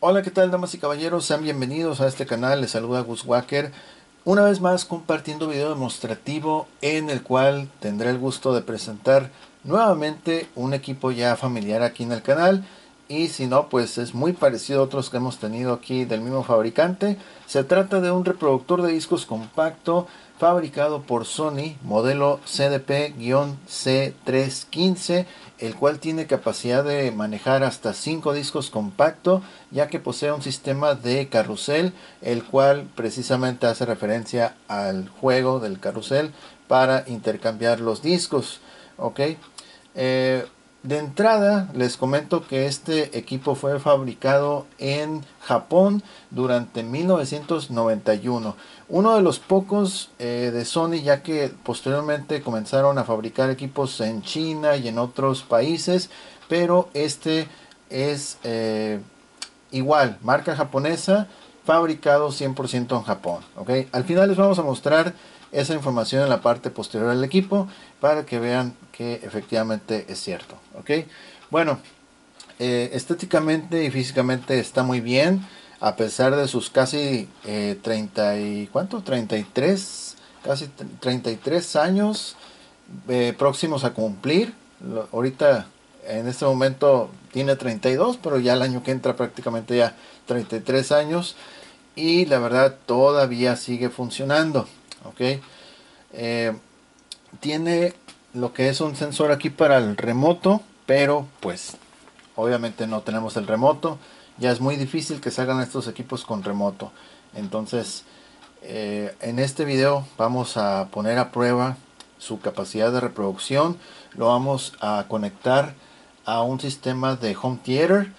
Hola, ¿qué tal damas y caballeros? Sean bienvenidos a este canal, les saluda Gus Wacker. Una vez más compartiendo video demostrativo en el cual tendré el gusto de presentar nuevamente un equipo ya familiar aquí en el canal. Y si no, pues es muy parecido a otros que hemos tenido aquí del mismo fabricante. Se trata de un reproductor de discos compacto fabricado por Sony, modelo CDP-C315, el cual tiene capacidad de manejar hasta 5 discos compacto, ya que posee un sistema de carrusel, el cual precisamente hace referencia al juego del carrusel para intercambiar los discos. ¿ok? Eh, de entrada les comento que este equipo fue fabricado en Japón durante 1991. Uno de los pocos eh, de Sony ya que posteriormente comenzaron a fabricar equipos en China y en otros países. Pero este es eh, igual, marca japonesa, fabricado 100% en Japón. ¿okay? Al final les vamos a mostrar esa información en la parte posterior del equipo para que vean que efectivamente es cierto. ¿ok? Bueno, eh, estéticamente y físicamente está muy bien, a pesar de sus casi 30 eh, y cuánto, 33, casi 33 años eh, próximos a cumplir. ahorita en este momento tiene 32, pero ya el año que entra prácticamente ya 33 años y la verdad todavía sigue funcionando. ¿ok? Tiene lo que es un sensor aquí para el remoto, pero pues obviamente no tenemos el remoto. Ya es muy difícil que salgan estos equipos con remoto. Entonces, eh, en este video vamos a poner a prueba su capacidad de reproducción. Lo vamos a conectar a un sistema de home theater.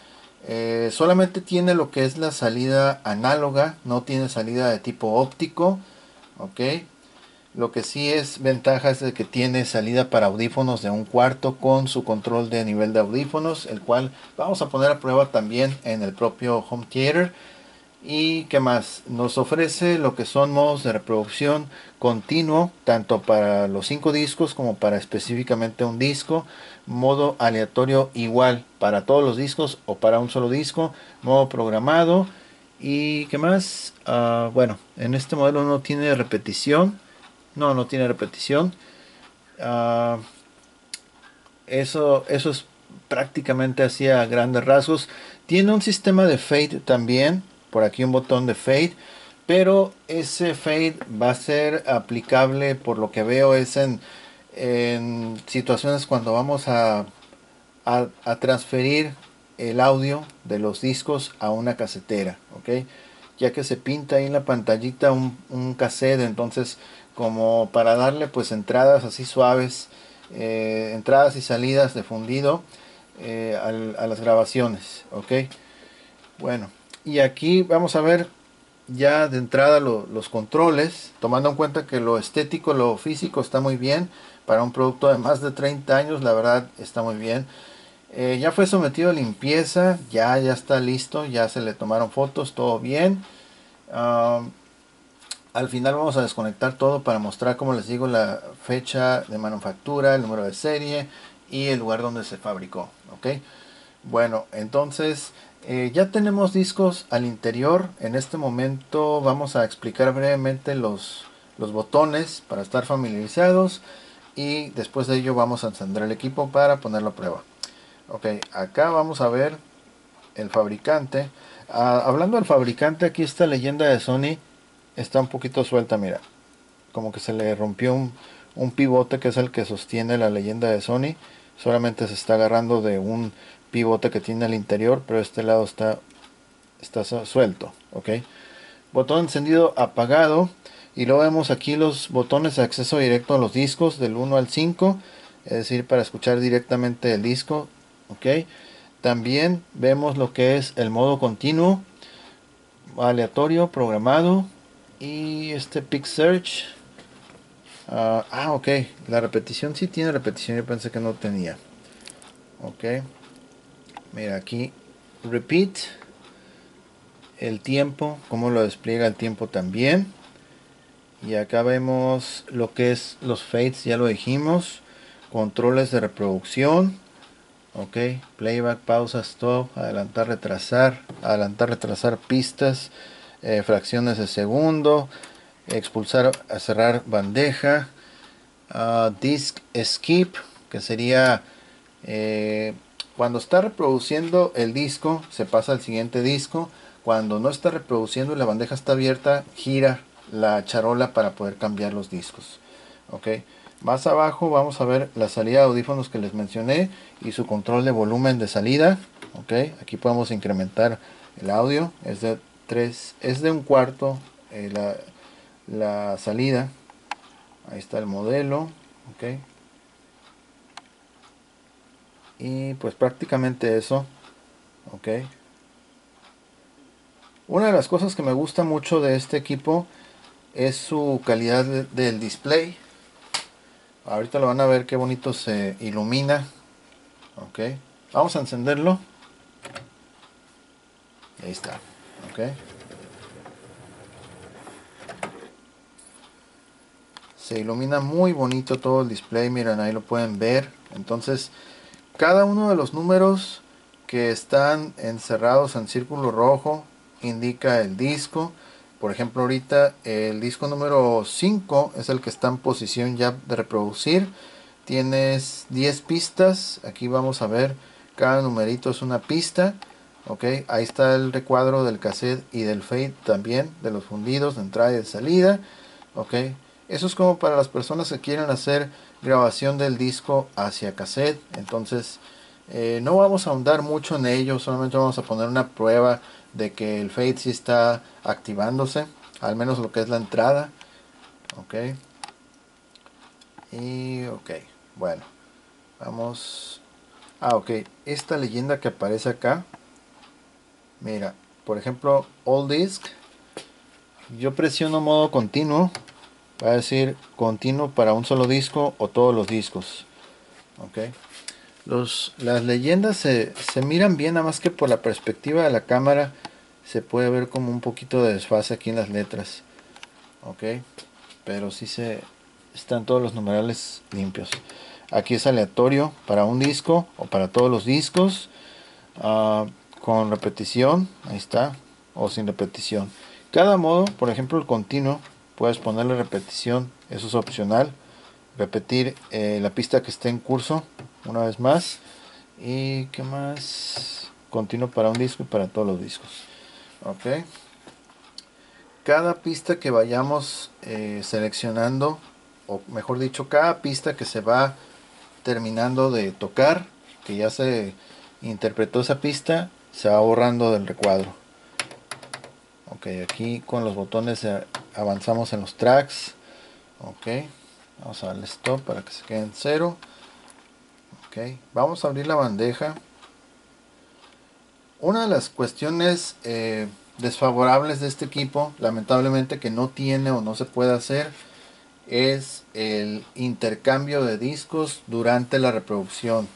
Eh, solamente tiene lo que es la salida análoga, no tiene salida de tipo óptico. Ok, lo que sí es ventaja es de que tiene salida para audífonos de un cuarto con su control de nivel de audífonos, el cual vamos a poner a prueba también en el propio Home Theater. Y que más, nos ofrece lo que son modos de reproducción continuo, tanto para los cinco discos como para específicamente un disco. Modo aleatorio igual para todos los discos o para un solo disco. Modo programado. Y que más, ah, bueno, en este modelo no tiene repetición no, no tiene repetición. Ah, eso, eso es prácticamente así a grandes rasgos. Tiene un sistema de fade también. Por aquí un botón de fade. Pero ese fade va a ser aplicable, por lo que veo, es en, situaciones cuando vamos a, a, transferir el audio de los discos a una casetera. Ya que se pinta ahí en la pantallita un, un cassette. Entonces como para darle pues entradas así suaves, eh, entradas y salidas de fundido eh, a las grabaciones, ok. Bueno, y aquí vamos a ver ya de entrada los controles, tomando en cuenta que lo estético, lo físico está muy bien, para un producto de más de 30 años, la verdad está muy bien. Eh, ya fue sometido a limpieza, ya, ya está listo, ya se le tomaron fotos, todo bien. Ah, al final vamos a desconectar todo para mostrar, como les digo, la fecha de manufactura, el número de serie y el lugar donde se fabricó. ¿ok? Bueno, entonces eh, ya tenemos discos al interior. En este momento vamos a explicar brevemente los, los botones para estar familiarizados. Y después de ello vamos a encender el equipo para ponerlo a prueba. Ok, acá vamos a ver el fabricante. Ah, hablando del fabricante, aquí está leyenda de Sony está un poquito suelta, mira. Como que se le rompió un, pivote que es el que sostiene la leyenda de Sony. Solamente se está agarrando de un pivote que tiene al interior, pero este lado está, está suelto, ok. Botón encendido apagado. Y luego vemos aquí los botones de acceso directo a los discos del 1 al 5. Es decir, para escuchar directamente el disco. Ok. También vemos lo que es el modo continuo, aleatorio, programado, y este Pick Search. ah, ah ok. La repetición sí tiene repetición. Yo pensé que no tenía. Ok. Mira aquí. Repeat. El tiempo. Cómo lo despliega el tiempo también. Y acá vemos lo que es los fades. Ya lo dijimos. Controles de reproducción. ok playback pausa stop adelantar retrasar adelantar retrasar pistas eh, fracciones de segundo expulsar a cerrar bandeja uh, disk skip que sería eh, cuando está reproduciendo el disco se pasa al siguiente disco. Cuando no está reproduciendo y la bandeja está abierta gira la charola para poder cambiar los discos ok más abajo vamos a ver la salida de audífonos que les mencioné y su control de volumen de salida ok aquí podemos incrementar el audio es 3 es de un cuarto eh, la, la salida. Ahí está el modelo ok. Y pues prácticamente eso ok. Una de las cosas que me gusta mucho de este equipo es su calidad del display. Ahorita lo van a ver qué bonito se ilumina ok. Vamos a encenderlo. Ahí está ok. Se ilumina muy bonito todo el display miren ahí lo pueden ver. Entonces cada uno de los números que están encerrados en círculo rojo indica el disco. Por ejemplo ahorita el disco número 5 es el que está en posición ya de reproducir. Tienes 10 pistas. Aquí vamos a ver cada numerito es una pista ok ahí está el recuadro del cassette y del fade también de los fundidos de entrada y de salida ok eso es como para las personas que quieren hacer grabación del disco hacia cassette. Entonces eh, no vamos a ahondar mucho en ello solamente vamos a poner una prueba de que el fade sí está activándose al menos lo que es la entrada ok y ok bueno vamos ah ok esta leyenda que aparece acá mira por ejemplo all disk yo presiono modo continuo va a decir continuo para un solo disco o todos los discos ok los, las leyendas se, se miran bien, nada más que por la perspectiva de la cámara se puede ver como un poquito de desfase aquí en las letras. Ok, pero sí se están todos los numerales limpios. Aquí es aleatorio para un disco o para todos los discos. Ah, con repetición, ahí está, o sin repetición. Cada modo, por ejemplo el continuo, puedes ponerle repetición, eso es opcional. Repetir eh, la pista que esté en curso una vez más y qué más continuo para un disco y para todos los discos ok cada pista que vayamos eh, seleccionando o mejor dicho cada pista que se va terminando de tocar que ya se interpretó esa pista se va borrando del recuadro ok aquí con los botones avanzamos en los tracks ok vamos a darle stop para que se quede en cero vamos a abrir la bandeja. Una de las cuestiones eh, desfavorables de este equipo, lamentablemente que no tiene o no se puede hacer, es el intercambio de discos durante la reproducción.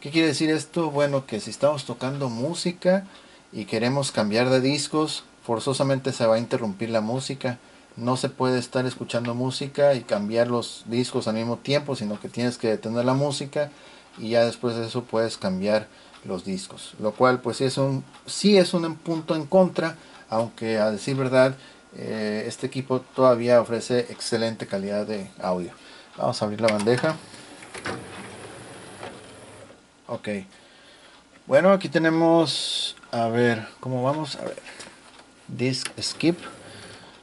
¿Qué quiere decir esto? Bueno, que si estamos tocando música y queremos cambiar de discos, forzosamente se va a interrumpir la música. No se puede estar escuchando música y cambiar los discos al mismo tiempo, sino que tienes que detener la música y ya después de eso puedes cambiar los discos lo cual pues es un sí es un punto en contra aunque a decir verdad eh, este equipo todavía ofrece excelente calidad de audio vamos a abrir la bandeja ok bueno aquí tenemos a ver cómo vamos a ver disc skip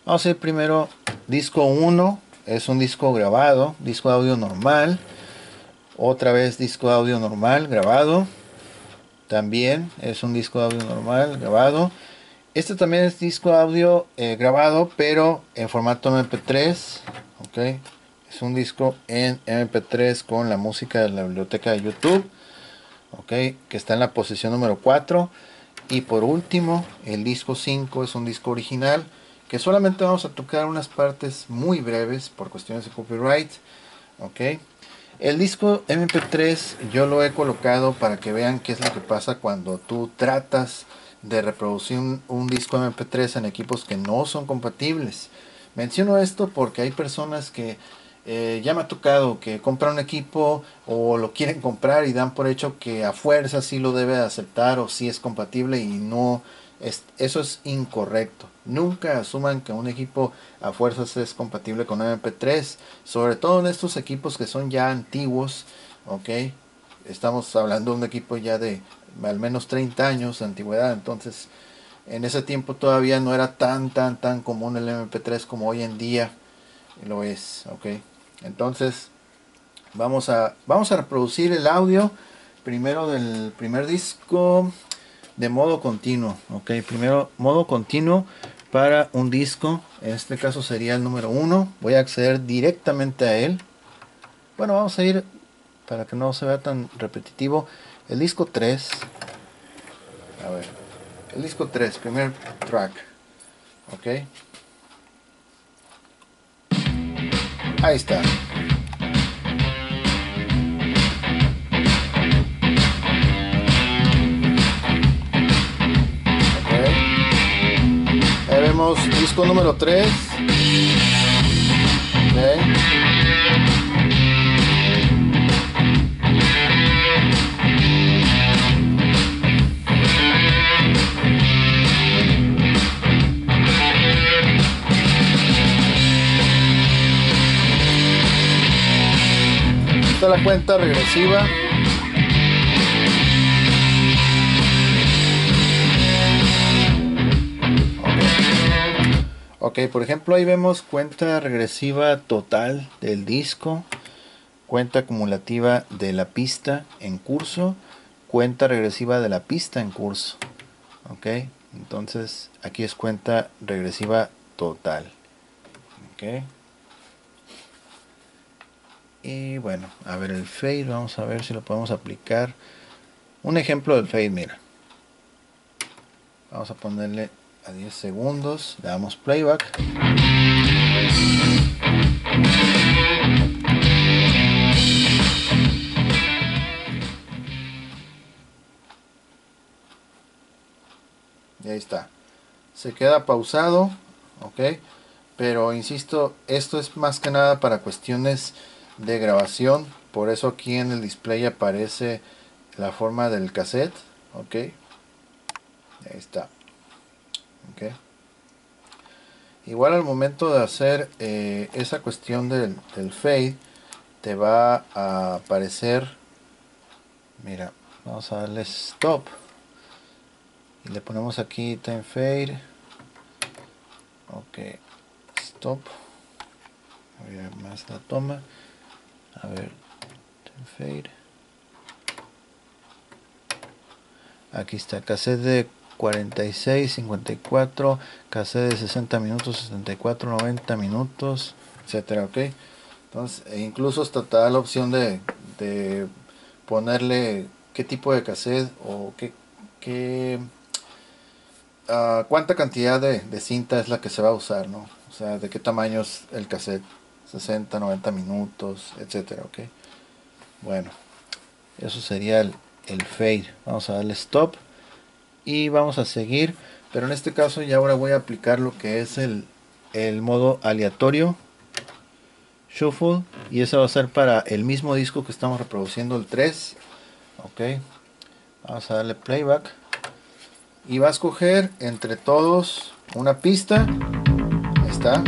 vamos a ir primero disco 1 es un disco grabado disco audio normal otra vez disco audio normal grabado. También es un disco audio normal grabado. Este también es disco audio eh, grabado, pero en formato MP3. Ok. Es un disco en MP3 con la música de la biblioteca de YouTube. Ok. Que está en la posición número 4. Y por último, el disco 5 es un disco original. Que solamente vamos a tocar unas partes muy breves por cuestiones de copyright. Ok. El disco MP3 yo lo he colocado para que vean qué es lo que pasa cuando tú tratas de reproducir un, disco MP3 en equipos que no son compatibles. Menciono esto porque hay personas que eh, ya me ha tocado que compran un equipo o lo quieren comprar y dan por hecho que a fuerza sí lo debe aceptar o sí es compatible y no, es, eso es incorrecto. Nunca asuman que un equipo a fuerzas es compatible con MP3, sobre todo en estos equipos que son ya antiguos, ok. Estamos hablando de un equipo ya de al menos 30 años de antigüedad, entonces en ese tiempo todavía no era tan tan tan común el MP3 como hoy en día lo es, ok. Entonces, vamos a, vamos a reproducir el audio primero del primer disco de modo continuo. Ok, primero modo continuo para un disco. En este caso sería el número 1. Voy a acceder directamente a él. Bueno, vamos a ir para que no se vea tan repetitivo. El disco 3. A ver. El disco 3, primer track. Ok. Ahí está. Ahí vemos disco número 3. La cuenta regresiva. ok, por ejemplo ahí vemos cuenta regresiva total del disco, cuenta acumulativa de la pista en curso, cuenta regresiva de la pista en curso. Ok, entonces aquí es cuenta regresiva total. Ok. Y bueno, a ver el fade, vamos a ver si lo podemos aplicar. Un ejemplo del fade, mira. Vamos a ponerle a 10 segundos, le damos playback. Y ahí está. Se queda pausado, ok. Pero insisto, esto es más que nada para cuestiones de grabación. Por eso aquí en el display aparece la forma del cassette ok. Ahí está ok. Igual al momento de hacer eh, esa cuestión del, del fade te va a aparecer mira vamos a darle stop. Y le ponemos aquí time fade. Ok stop. Más la toma a ver fade. Aquí está cassette de 46 54 cassette de 60 minutos 74 90 minutos etcétera ok. Entonces e incluso está toda la opción de, de ponerle qué tipo de cassette o qué, qué uh, cuánta cantidad de, de, cinta es la que se va a usar no o sea de qué tamaño es el cassette 60, 90 minutos, etcétera, ok. Bueno, eso sería el, el fade. Vamos a darle stop y vamos a seguir, pero en este caso ya ahora voy a aplicar lo que es el, el modo aleatorio shuffle y eso va a ser para el mismo disco que estamos reproduciendo el 3 ok vamos a darle playback y va a escoger entre todos una pista Ahí está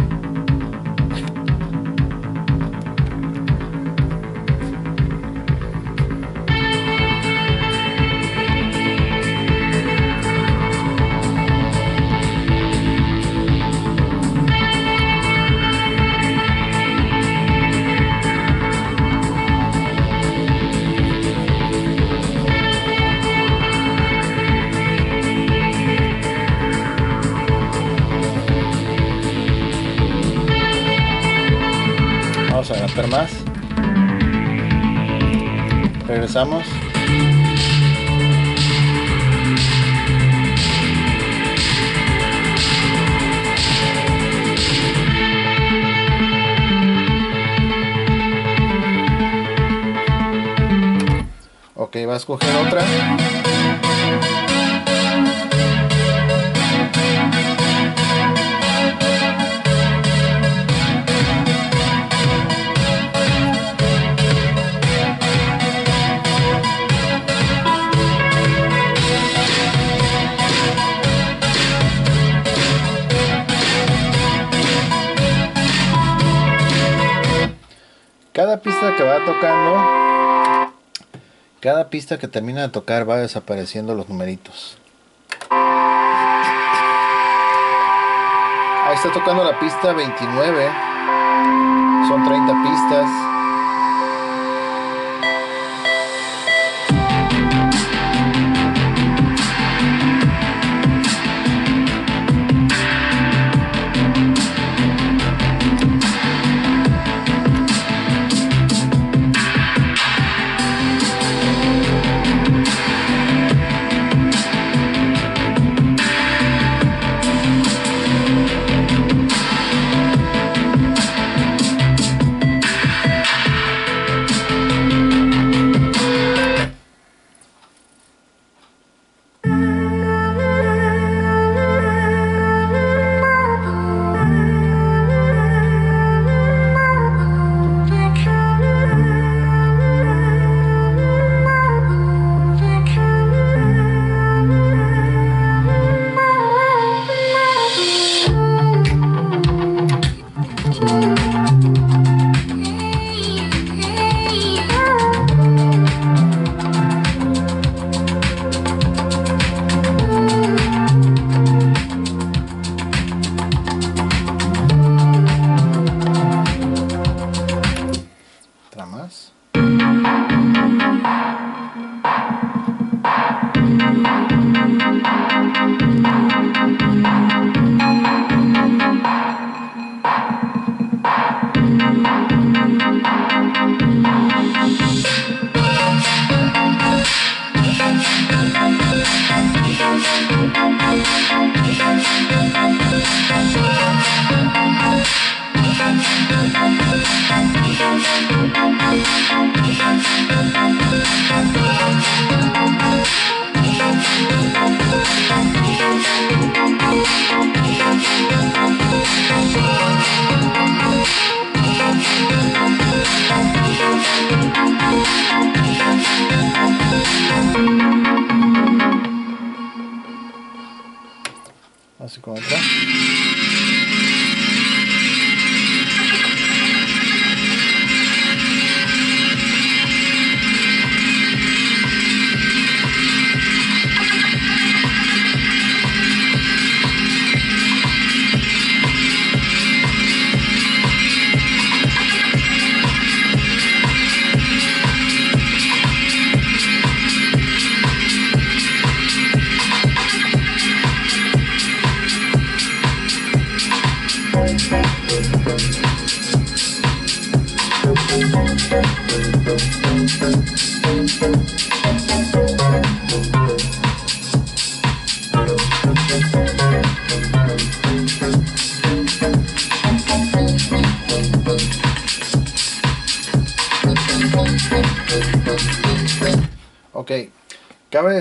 Regresamos. Ok, a escoger otra. Cada pista que va tocando, cada pista que termina de tocar va desapareciendo los numeritos. Ahí está tocando la pista 29. Son 30 pistas.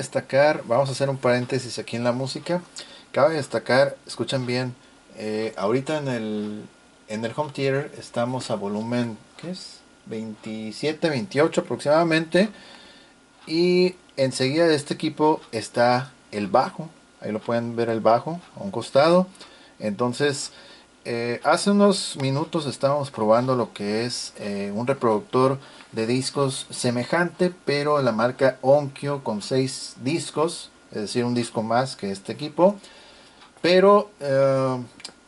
Destacar, vamos a hacer un paréntesis aquí en la música. Cabe destacar, escuchan bien, eh, ahorita en el, en el home theater estamos a volumen, ¿qué es? 27, 28 aproximadamente. Y enseguida de este equipo está el bajo. Ahí lo pueden ver el bajo a un costado. Entonces, eh, hace unos minutos estábamos probando lo que es eh, un reproductor de discos semejante, pero la marca Onkyo con 6 discos, es decir, un disco más que este equipo, pero eh,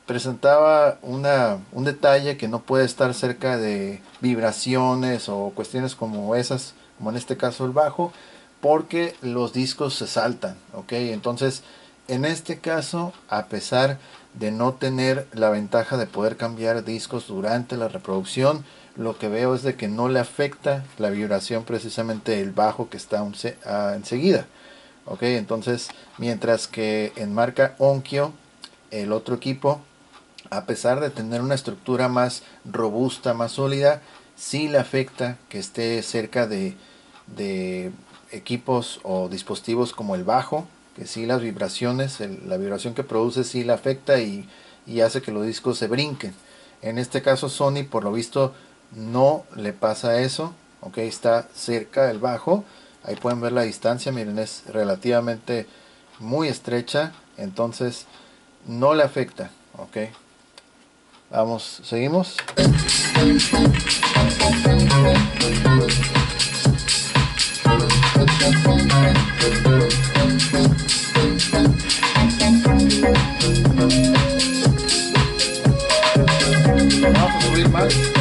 presentaba una, un detalle que no puede estar cerca de vibraciones o cuestiones como esas, como en este caso el bajo, porque los discos se saltan, ¿ok? Entonces, en este caso, a pesar de no tener la ventaja de poder cambiar discos durante la reproducción, lo que veo es de que no le afecta la vibración precisamente el bajo que está ah, enseguida. Ok, entonces mientras que en marca Onkyo, el otro equipo, a pesar de tener una estructura más robusta, más sólida, sí le afecta que esté cerca de, de equipos o dispositivos como el bajo, que sí las vibraciones, la vibración que produce sí le afecta y, y hace que los discos se brinquen. En este caso Sony por lo visto no le pasa eso, ok, está cerca del bajo, ahí pueden ver la distancia, miren es relativamente muy estrecha, entonces no le afecta, ok. Vamos, seguimos. Vamos a subir más.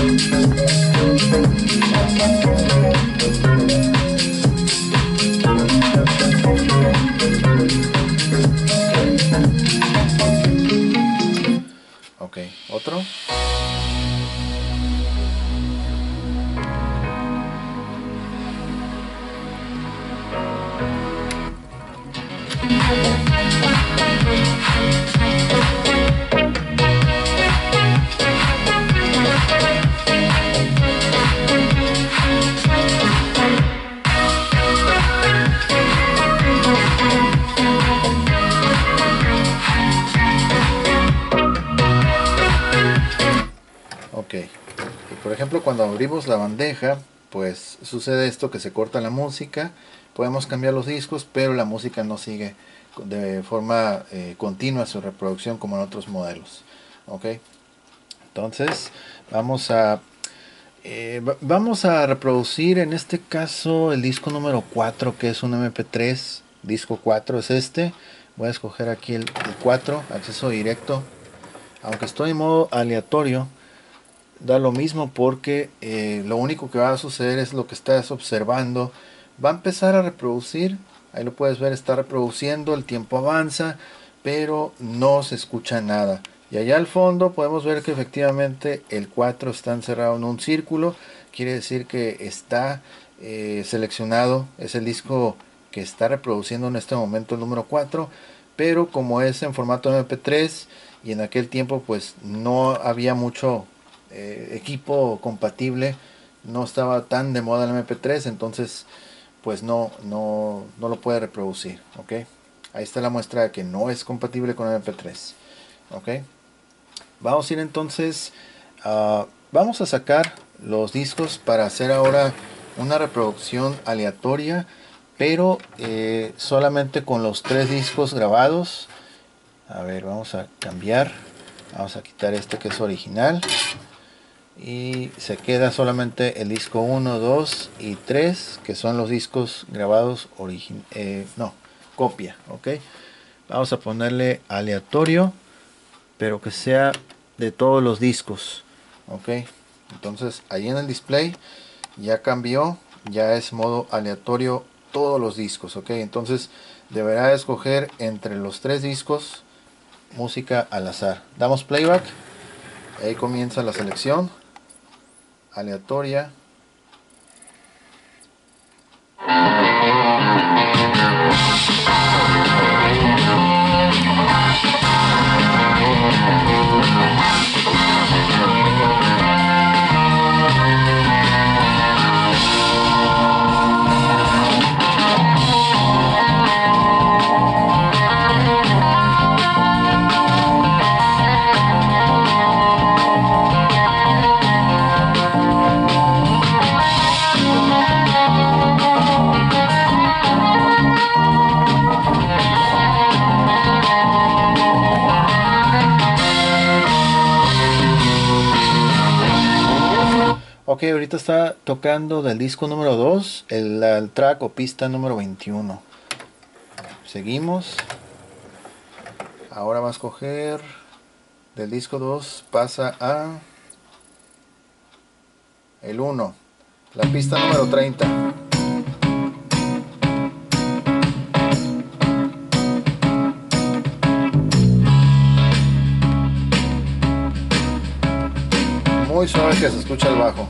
Ok, otro. Abrimos la bandeja, pues sucede esto que se corta la música. Podemos cambiar los discos, pero la música no sigue de forma eh, continua su reproducción como en otros modelos. Ok. Entonces, vamos a eh, va- vamos a reproducir en este caso el disco número 4 que es un MP3 disco 4 es este voy a escoger aquí el, el 4 acceso directo aunque estoy en modo aleatorio da lo mismo porque eh, lo único que va a suceder es lo que estás observando. Va a empezar a reproducir ahí lo puedes ver está reproduciendo el tiempo avanza pero no se escucha nada. Y allá al fondo podemos ver que efectivamente el 4 está encerrado en un círculo quiere decir que está eh, seleccionado es el disco que está reproduciendo en este momento el número 4 pero como es en formato mp3 y en aquel tiempo pues no había mucho eh, equipo compatible no estaba tan de moda el mp3 entonces pues no no no lo puede reproducir ok ahí está la muestra de que no es compatible con mp3 ok vamos a ir entonces a- vamos a sacar los discos para hacer ahora una reproducción aleatoria pero eh, solamente con los tres discos grabados. A ver vamos a cambiar vamos a quitar este que es original y se queda solamente el disco 1, 2 y 3 que son los discos grabados eh, no, copia, ok vamos a ponerle aleatorio pero que sea de todos los discos ok entonces ahí en el display ya cambió ya es modo aleatorio todos los discos ok entonces deberá escoger entre los tres discos música al azar. Damos playback ahí comienza la selección aleatoria ahorita está tocando del disco número 2, el, el track o pista número 21. Seguimos. Ahora va a escoger del disco 2, pasa a el 1, la pista número 30. Muy suave que se escucha el bajo.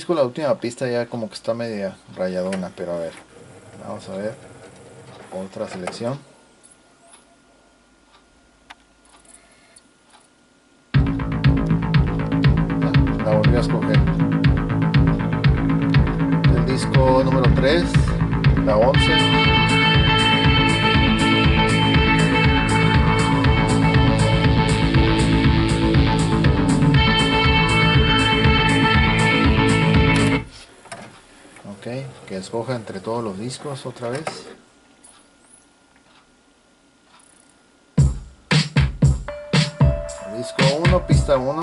Disco, la última pista, ya como que está media rayadona, pero a ver. Vamos a ver. Otra selección. La volví a escoger. El disco número 3, la 11. Que escoja entre todos los discos otra vez. Disco 1, pista 1.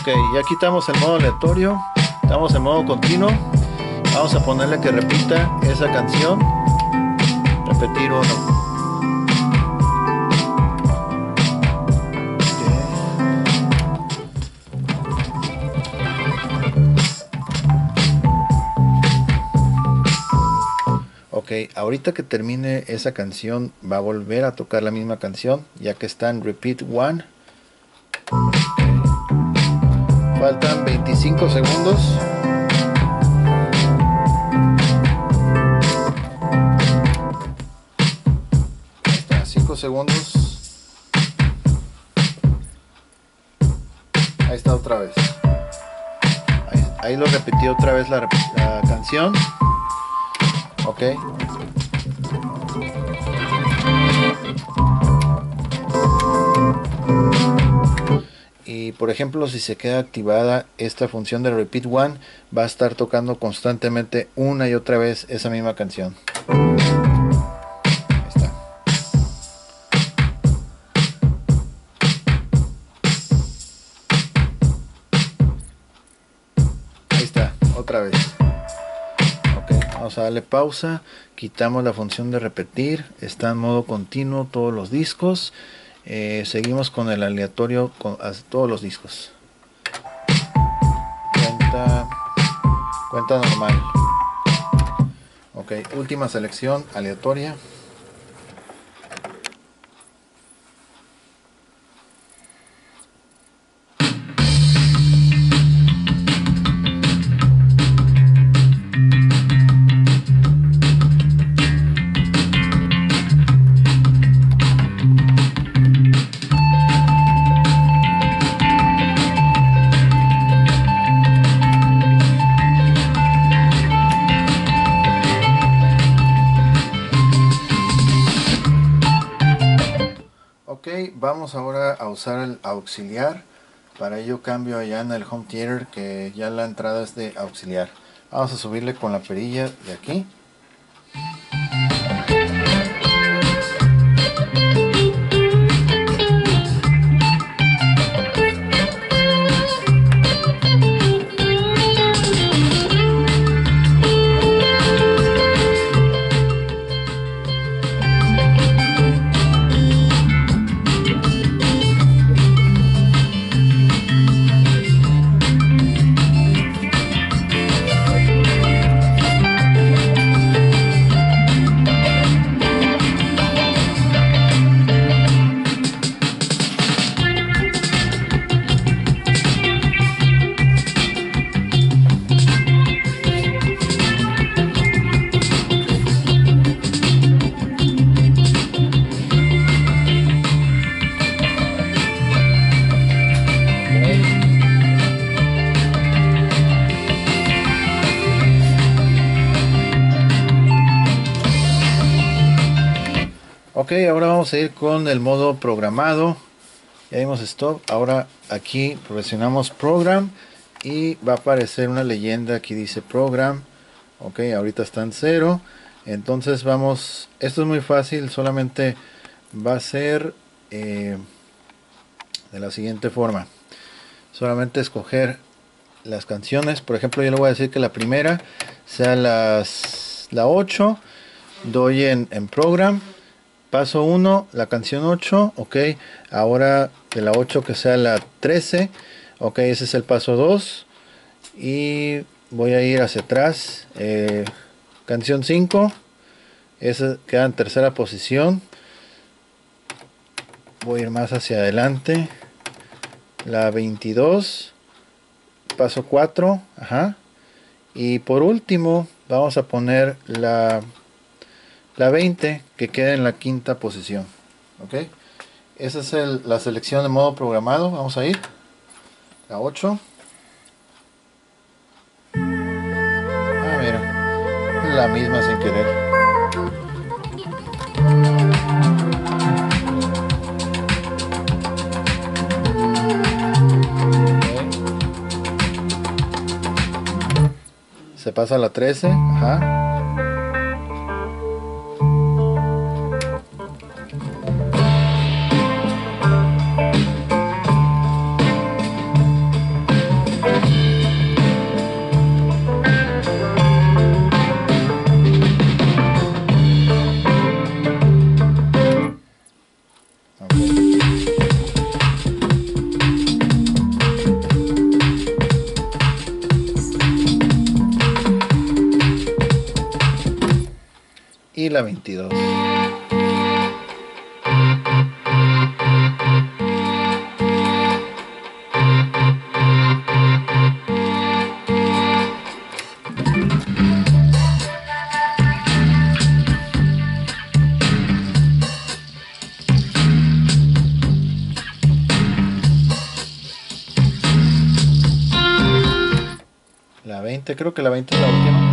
Ok, ya quitamos el modo aleatorio, estamos en modo continuo. Vamos a ponerle que repita esa canción. Repetir uno. Ahorita que termine esa canción va a volver a tocar la misma canción, ya que está en repeat one. Faltan 25 segundos. está, 5 segundos. Ahí está otra vez. Ahí, lo repetí otra vez la canción. Ok. Y por ejemplo, si se queda activada esta función de repeat one, va a estar tocando constantemente una y otra vez esa misma canción. Vamos a pausa, quitamos la función de repetir, está en modo continuo todos los discos. Eh, seguimos con el aleatorio con todos los discos. Cuenta, cuenta normal. Ok, última selección aleatoria. Usar el auxiliar. Para ello cambio allá en el home theater que ya la entrada es de auxiliar. Vamos a subirle con la perilla de aquí. Ahora vamos a ir con el modo programado. Ya vimos stop. Ahora aquí presionamos program y va a aparecer una leyenda. Aquí dice program. Ok, ahorita está en cero. Entonces vamos. Esto es muy fácil. Solamente va a ser eh, de la siguiente forma. Solamente escoger las canciones. Por ejemplo, yo le voy a decir que la primera sea las, la 8. Doy en program Paso 1, la canción 8, ok. Ahora de la 8 que sea la 13, ok, ese es el paso 2. Y voy a ir hacia atrás. Eh, canción 5, Esa queda en tercera posición. Voy a ir más hacia adelante. La 22. Paso 4. Ajá. Y por último vamos a poner la, la 20 que queda en la quinta posición. ¿Ok? Esa es la selección de modo programado. Vamos a ir. La 8. Ah, mira. La misma sin querer. Se pasa a la 13. Ajá. La 22. La 20, creo que la 20 es la última.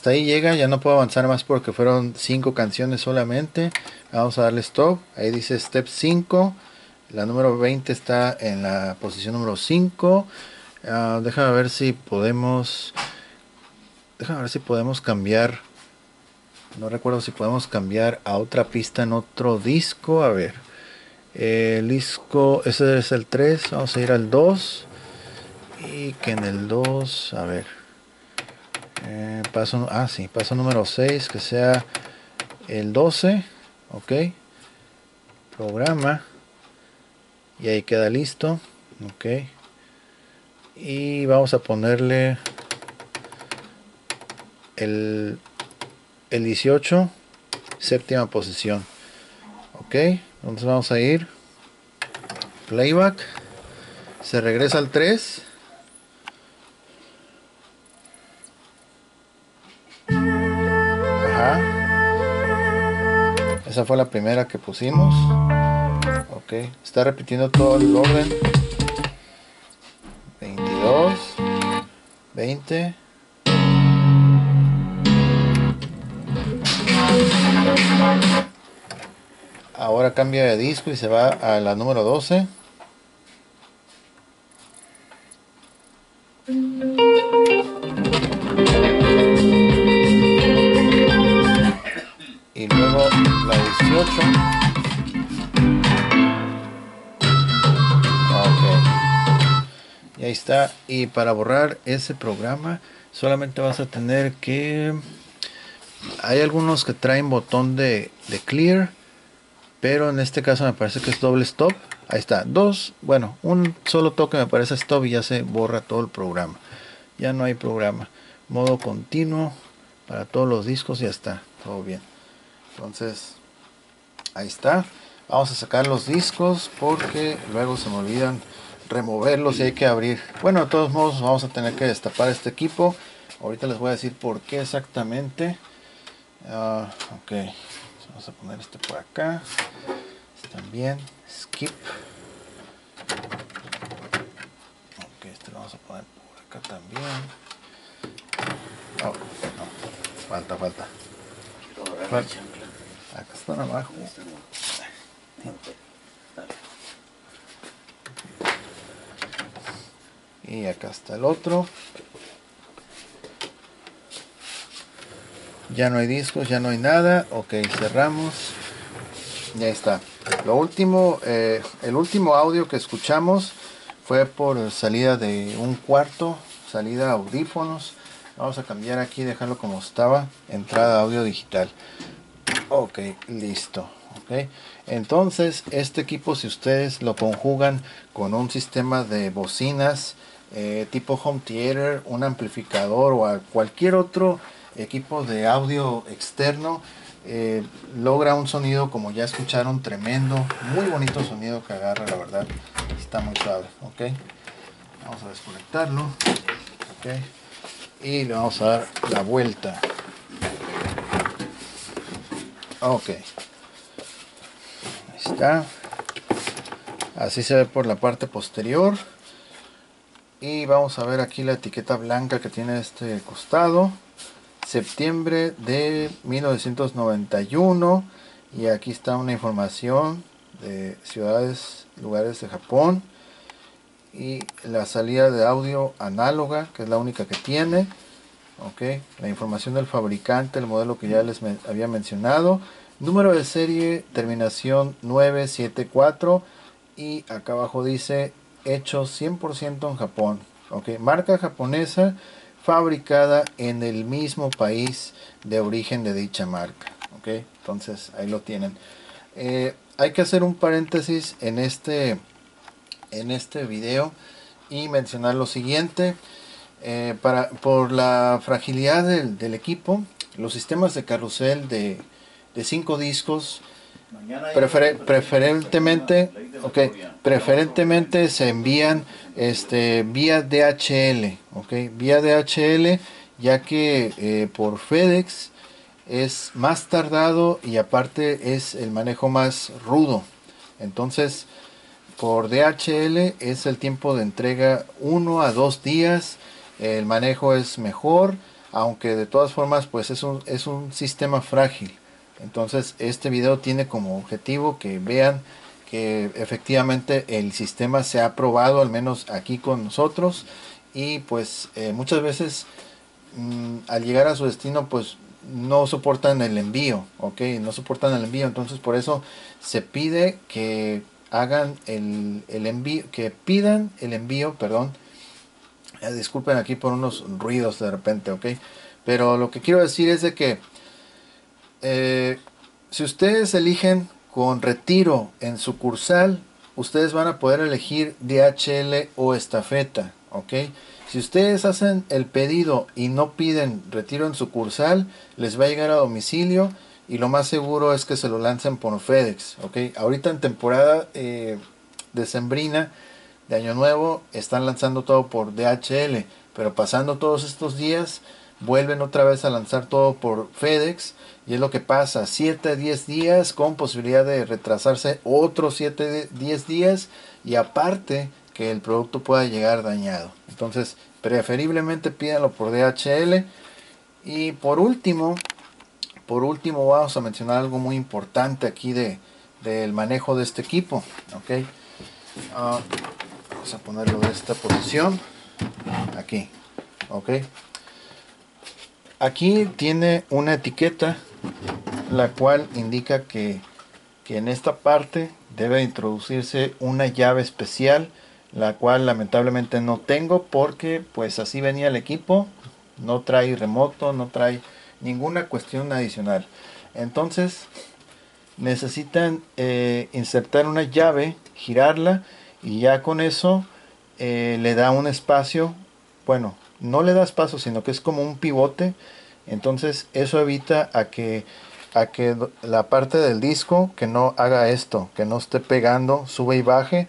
Hasta ahí llega, ya no puedo avanzar más porque fueron 5 canciones solamente. Vamos a darle stop, ahí dice step 5, la número 20 está en la posición número 5. Ah, déjame ver si podemos, déjame ver si podemos cambiar, no recuerdo si podemos cambiar a otra pista en otro disco, a ver. El disco, ese es el 3, vamos a ir al 2 y que en el 2, a ver. Eh, paso, ah, sí, paso número 6, que sea el 12. Ok. Programa. Y ahí queda listo. Ok. Y vamos a ponerle el, el 18, séptima posición. Ok. Entonces vamos a ir. Playback. Se regresa al 3 Esa fue la primera que pusimos. Ok, está repitiendo todo el orden. 22, 20. Ahora cambia de disco y se va a la número 12. Y ahí está. Y para borrar ese programa solamente vas a tener que... Hay algunos que traen botón de, de clear. Pero en este caso me parece que es doble stop. Ahí está. Dos. Bueno, un solo toque me parece stop y ya se borra todo el programa. Ya no hay programa. Modo continuo para todos los discos y ya está. Todo bien. Entonces Ahí está. Vamos a sacar los discos porque luego se me olvidan removerlos y hay que abrir. Bueno, de todos modos vamos a tener que destapar este equipo. Ahorita les voy a decir por qué exactamente. Ah, ok, vamos a poner este por acá. También skip. Ok, este lo vamos a poner por acá también. Oh, no, falta, falta. falta. Acá están abajo. Y acá está el otro. Ya no hay discos, ya no hay nada. Ok, cerramos. Ya está. Lo último, eh, el último audio que escuchamos fue por salida de un cuarto, salida audífonos. Vamos a cambiar aquí, dejarlo como estaba. Entrada audio digital. Ok, listo. Ok. Entonces, este equipo, si ustedes lo conjugan con un sistema de bocinas eh, tipo home theater, un amplificador o cualquier otro equipo de audio externo, eh, logra un sonido como ya escucharon tremendo, muy bonito sonido que agarra, la verdad, está muy suave, ok. Vamos a desconectarlo, ok, y le vamos a dar la vuelta, ok. Ahí está. Así se ve por la parte posterior. Y vamos a ver aquí la etiqueta blanca que tiene este costado. Septiembre de 1991 y aquí está una información de ciudades lugares de Japón. Y la salida de audio análoga que es la única que tiene ok la información del fabricante el modelo que ya les había mencionado número de serie terminación 974 y acá abajo dice hecho 100% en Japón. ¿ok? Marca japonesa fabricada en el mismo país de origen de dicha marca. ¿ok? Entonces ahí lo tienen. Eh, hay que hacer un paréntesis en este, en este video y mencionar lo siguiente. Eh, para, por la fragilidad del, equipo, los sistemas de carrusel de 5 discos preferentemente, okay, preferentemente se envían este, vía DHL, okay, vía DHL, ya que eh, por FedEx es más tardado y aparte es el manejo más rudo. Entonces, por DHL es el tiempo de entrega uno a dos días, el manejo es mejor, aunque de todas formas pues es un, es un sistema frágil. Entonces este video tiene como objetivo que vean que efectivamente el sistema se ha probado al menos aquí con nosotros y pues eh, muchas veces mm, al llegar a su destino pues no soportan el envío, ok, no soportan el envío, entonces por eso se pide que hagan el, envío, que pidan el envío, perdón, eh, disculpen aquí por unos ruidos de repente, ok, pero lo que quiero decir es de que eh, si ustedes eligen con retiro en sucursal, ustedes van a poder elegir DHL o estafeta, ¿ok? Si ustedes hacen el pedido y no piden retiro en sucursal, les va a llegar a domicilio y lo más seguro es que se lo lancen por FedEx, ¿ok? Ahorita en temporada eh, decembrina de Año Nuevo están lanzando todo por DHL, pero pasando todos estos días vuelven otra vez a lanzar todo por FedEx y es lo que pasa, 7 a 10 días con posibilidad de retrasarse otros 7 a 10 días y aparte que el producto pueda llegar dañado. Entonces, preferiblemente pídanlo por DHL. Y por último, por último vamos a mencionar algo muy importante aquí de, del manejo de este equipo. ¿ok? Ah, a ponerlo de esta posición. Aquí. ¿ok? Aquí tiene una etiqueta la cual indica que, en esta parte debe introducirse una llave especial la cual lamentablemente no tengo porque pues así venía el equipo no trae remoto no trae ninguna cuestión adicional entonces necesitan eh, insertar una llave girarla y ya con eso eh, le da un espacio bueno no le da espacio sino que es como un pivote entonces eso evita a que, a que la parte del disco que no haga esto, que no esté pegando, sube y baje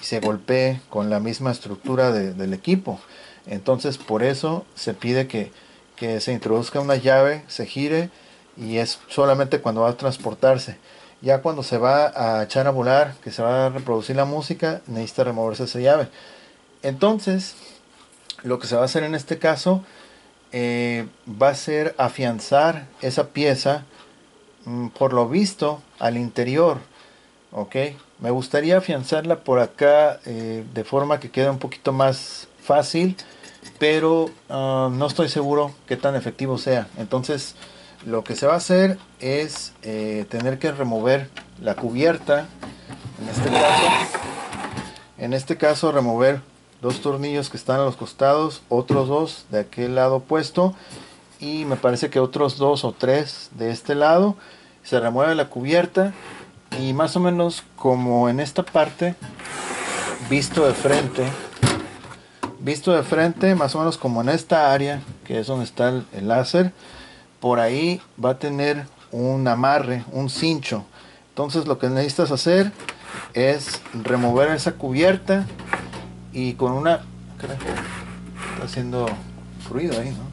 y se golpee con la misma estructura del equipo. Entonces por eso se pide que, que se introduzca una llave, se gire y es solamente cuando va a transportarse. Ya cuando se va a echar a volar, que se va a reproducir la música, necesita removerse esa llave. Entonces, lo que se va a hacer en este caso eh, va a ser afianzar esa pieza mm, por lo visto al interior ok me gustaría afianzarla por acá eh, de forma que quede un poquito más fácil pero ah, no estoy seguro qué tan efectivo sea entonces lo que se va a hacer es eh, tener que remover la cubierta en este caso en este caso remover dos tornillos que están a los costados otros dos de aquel lado opuesto y me parece que otros dos o tres de este lado. Se remueve la cubierta y más o menos como en esta parte visto de frente visto de frente más o menos como en esta área que es donde está el, láser por ahí va a tener un amarre un cincho. Entonces lo que necesitas hacer es remover esa cubierta y con una está haciendo ruido ahí no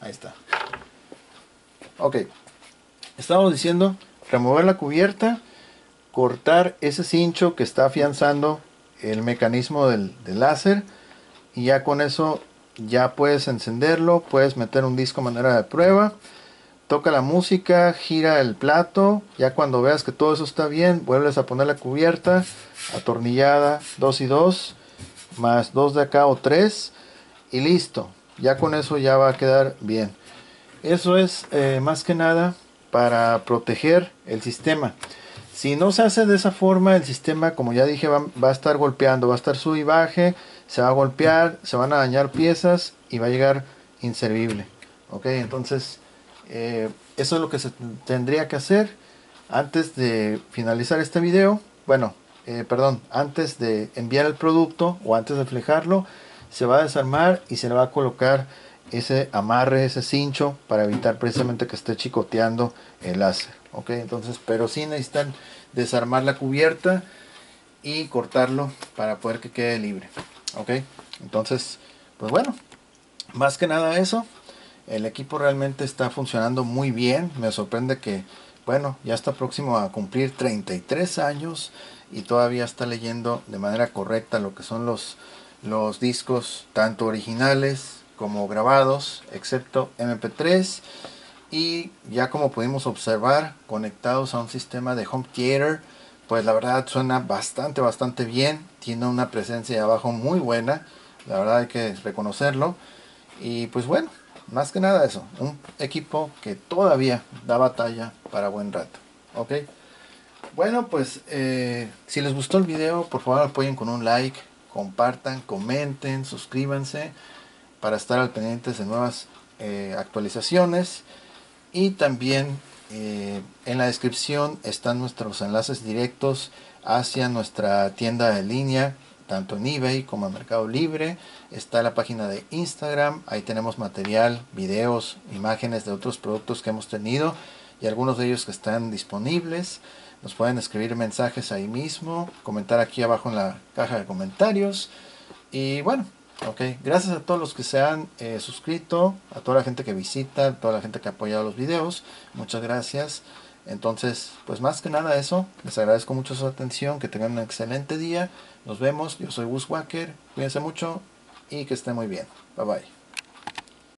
ahí está. Ok estamos diciendo remover la cubierta, cortar ese cincho que está afianzando el mecanismo del, láser y ya con eso ya puedes encenderlo, puedes meter un disco manera de prueba, toca la música, gira el plato, ya cuando veas que todo eso está bien, vuelves a poner la cubierta, atornillada 2 y 2, más 2 de acá o 3 y listo, ya con eso ya va a quedar bien. Eso es eh, más que nada para proteger el sistema. Si no se hace de esa forma, el sistema, como ya dije, va, a estar golpeando, va a estar sub y baje, se va a golpear, se van a dañar piezas y va a llegar inservible. Ok, entonces eh, eso es lo que se tendría que hacer antes de finalizar este video. Bueno, eh, perdón, antes de enviar el producto o antes de flejarlo, se va a desarmar y se le va a colocar ese amarre, ese cincho para evitar precisamente que esté chicoteando el láser. Ok, entonces, pero si necesitan desarmar la cubierta y cortarlo para poder que quede libre. Ok, entonces, pues bueno, más que nada eso. El equipo realmente está funcionando muy bien. Me sorprende que, bueno, ya está próximo a cumplir 33 años y todavía está leyendo de manera correcta lo que son los, los discos, tanto originales como grabados, excepto MP3 y ya como pudimos observar conectados a un sistema de home theater pues la verdad suena bastante bastante bien. Tiene una presencia de abajo muy buena. La verdad hay que reconocerlo. Y pues bueno más que nada eso un equipo que todavía da batalla para buen rato ok bueno pues eh, si les gustó el video por favor apoyen con un like compartan comenten suscríbanse para estar al pendiente de nuevas eh, actualizaciones. Y también eh, en la descripción están nuestros enlaces directos hacia nuestra tienda en línea tanto en ebay como en mercado libre. Está la página de instagram ahí tenemos material videos imágenes de otros productos que hemos tenido y algunos de ellos que están disponibles. Nos pueden escribir mensajes ahí mismo comentar aquí abajo en la caja de comentarios. Y bueno Ok, gracias a todos los que se han eh, suscrito, a toda la gente que visita, a toda la gente que ha apoyado los videos, muchas gracias. Entonces, pues más que nada eso, les agradezco mucho su atención, que tengan un excelente día, nos vemos, yo soy Wacker, cuídense mucho y que estén muy bien, bye bye.